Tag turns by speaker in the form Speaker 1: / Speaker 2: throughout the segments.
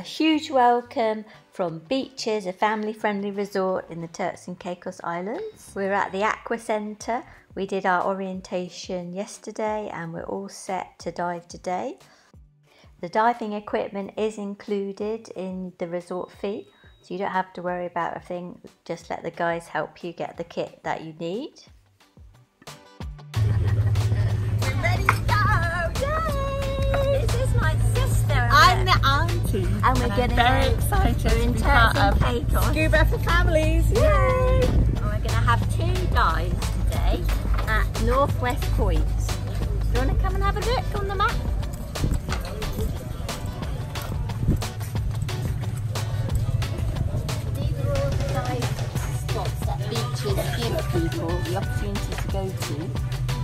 Speaker 1: A huge welcome from Beaches, a family friendly resort in the Turks and Caicos Islands. We're at the Aqua Centre. We did our orientation yesterday and we're all set to dive today. The diving equipment is included in the resort fee, so you don't have to worry about a thing. Just let the guys help you get the kit that you need. We're ready to go! Yay! This is my sister.
Speaker 2: I'm the
Speaker 1: And we're
Speaker 2: and
Speaker 1: getting
Speaker 2: very excited
Speaker 1: we're in
Speaker 2: to be part of. Scuba for Families. Yay!
Speaker 1: And we're going to have two dives today at Northwest Point. Do you want to come and have a look on the map? These are all the dive spots that beaches give people the opportunity to go to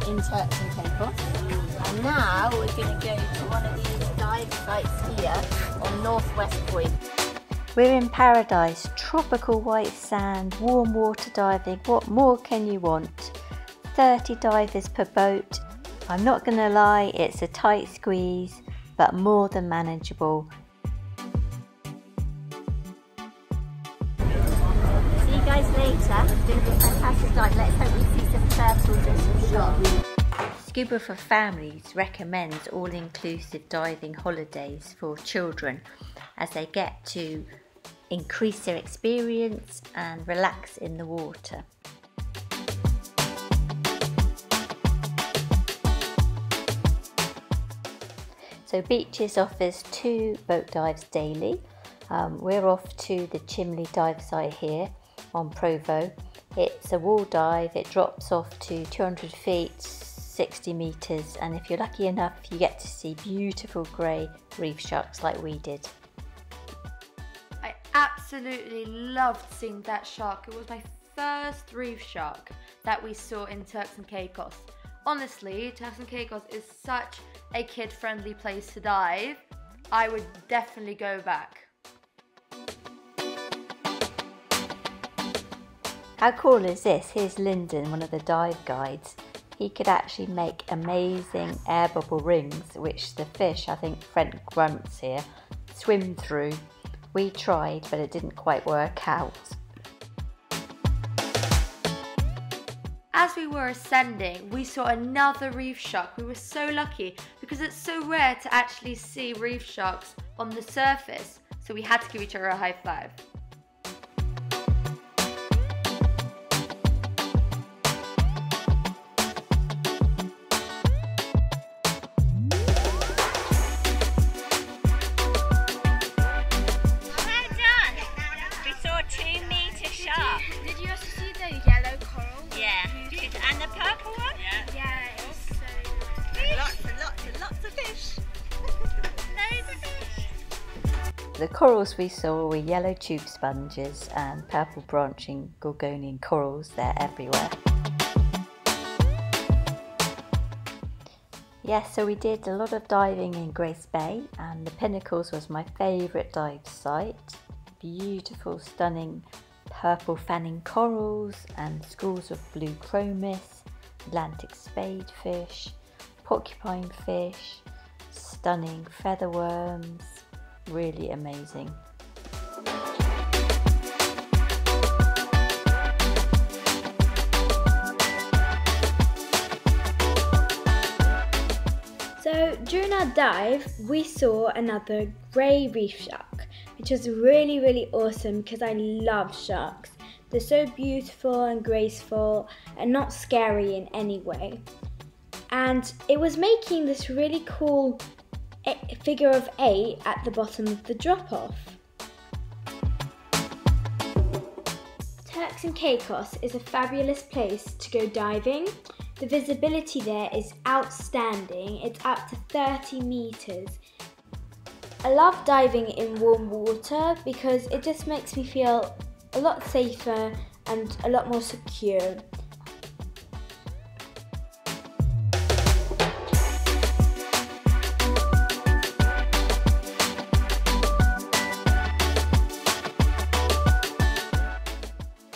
Speaker 1: in Turks and Caicos. And now we're going to go to one of these dive sites here Northwest Point. We're in paradise, tropical white sand, warm water diving. What more can you want? 30 divers per boat. I'm not going to lie, it's a tight squeeze, but more than manageable. See you guys later. It's going to be a fantastic dive. Let's hope we see some turtles and some sharks. Scuba for Families recommends all inclusive diving holidays for children as they get to increase their experience and relax in the water. So Beaches offers two boat dives daily. Um, we're off to the Chimney dive site here on Provo. It's a wall dive, it drops off to 200 feet, 60 metres, and if you're lucky enough, you get to see beautiful grey reef sharks like we did.
Speaker 3: I absolutely loved seeing that shark. It was my first reef shark that we saw in Turks and Caicos. Honestly, Turks and Caicos is such a kid friendly place to dive. I would definitely go back.
Speaker 1: How cool is this? Here's Lyndon, one of the dive guides. He could actually make amazing air bubble rings, which the fish, I think French grunts here, swim through. We tried, but it didn't quite work out.
Speaker 3: As we were ascending, we saw another reef shark. We were so lucky because it's so rare to actually see reef sharks on the surface. So we had to give each other a high five.
Speaker 4: The
Speaker 1: corals we saw were yellow tube sponges and purple branching Gorgonian corals. They're everywhere. Yes, so we did a lot of diving in Grace Bay, and the Pinnacles was my favourite dive site. Beautiful, stunning purple fanning corals and schools of blue chromis, Atlantic spadefish, porcupine fish, stunning feather worms. Really amazing.
Speaker 4: So during our dive, we saw another grey reef shark, which was really, really awesome because I love sharks. They're so beautiful and graceful and not scary in any way. And it was making this really cool figure of eight at the bottom of the drop off. Turks and Caicos is a fabulous place to go diving. The visibility there is outstanding, it's up to 30 meters. I love diving in warm water because it just makes me feel a lot safer and a lot more secure.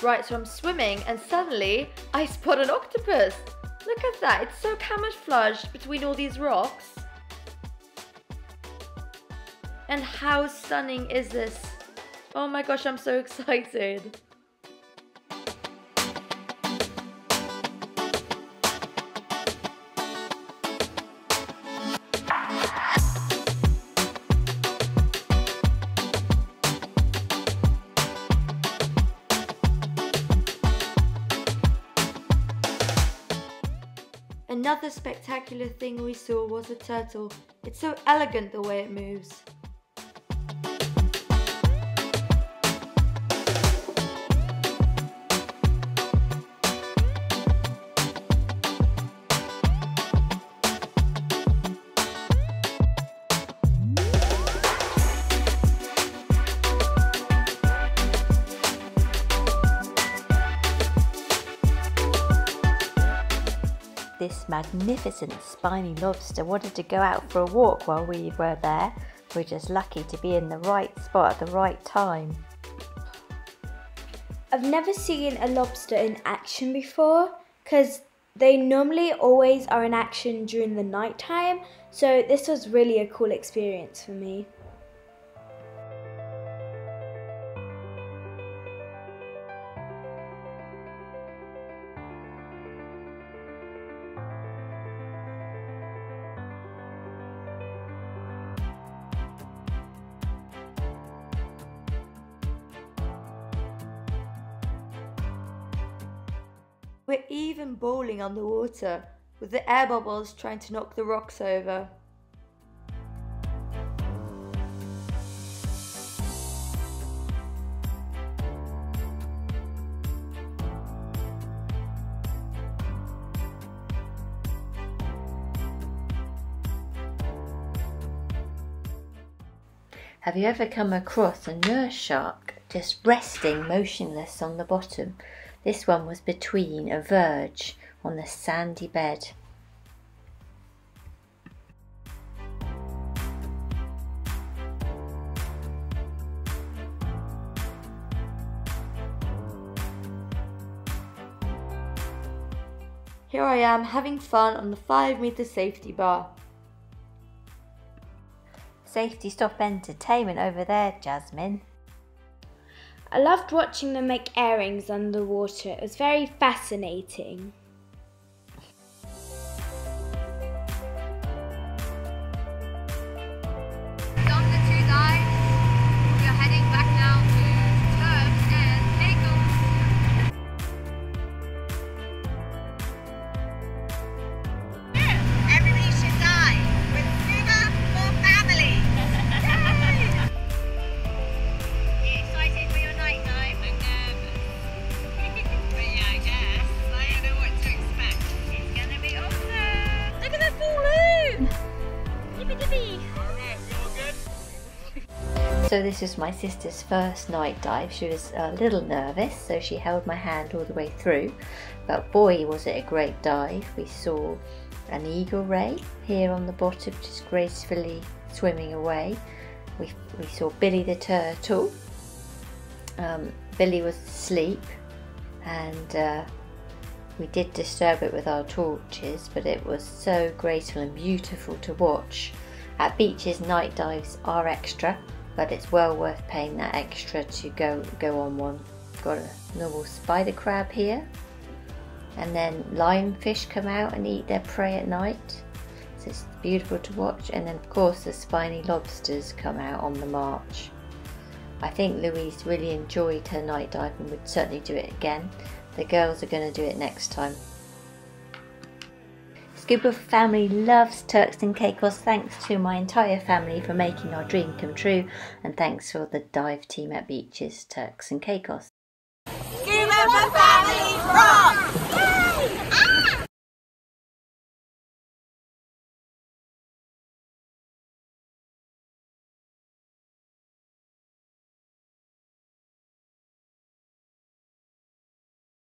Speaker 3: Right, so I'm swimming and suddenly I spot an octopus. Look at that, it's so camouflaged between all these rocks. And how stunning is this? Oh my gosh, I'm so excited. Another spectacular thing we saw was a turtle. It's so elegant the way it moves.
Speaker 1: This magnificent spiny lobster wanted to go out for a walk while we were there. We're just lucky to be in the right spot at the right time.
Speaker 4: I've never seen a lobster in action before because they normally always are in action during the night time. So this was really a cool experience for me.
Speaker 3: We're even bowling on the water, with the air bubbles trying to knock the rocks over.
Speaker 1: Have you ever come across a nurse shark just resting motionless on the bottom? This one was between a verge on the sandy bed.
Speaker 3: Here I am having fun on the 5 meter safety bar.
Speaker 1: Safety stop entertainment over there, Jasmine.
Speaker 4: I loved watching them make earrings underwater. It was very fascinating.
Speaker 1: So this was my sister's first night dive. She was a little nervous, so she held my hand all the way through. But boy, was it a great dive. We saw an eagle ray here on the bottom, just gracefully swimming away. We, we saw Billy the turtle. Um, Billy was asleep, and uh, we did disturb it with our torches, but it was so graceful and beautiful to watch. At beaches, night dives are extra, but it's well worth paying that extra to go go on one. Got a normal spider crab here, and then lionfish come out and eat their prey at night. So it's beautiful to watch, and then of course the spiny lobsters come out on the march. I think Louise really enjoyed her night dive and would certainly do it again. The girls are going to do it next time. Scuba family loves Turks and Caicos. Thanks to my entire family for making our dream come true, and thanks for the dive team at Beaches, Turks and Caicos.
Speaker 5: Scuba family rock!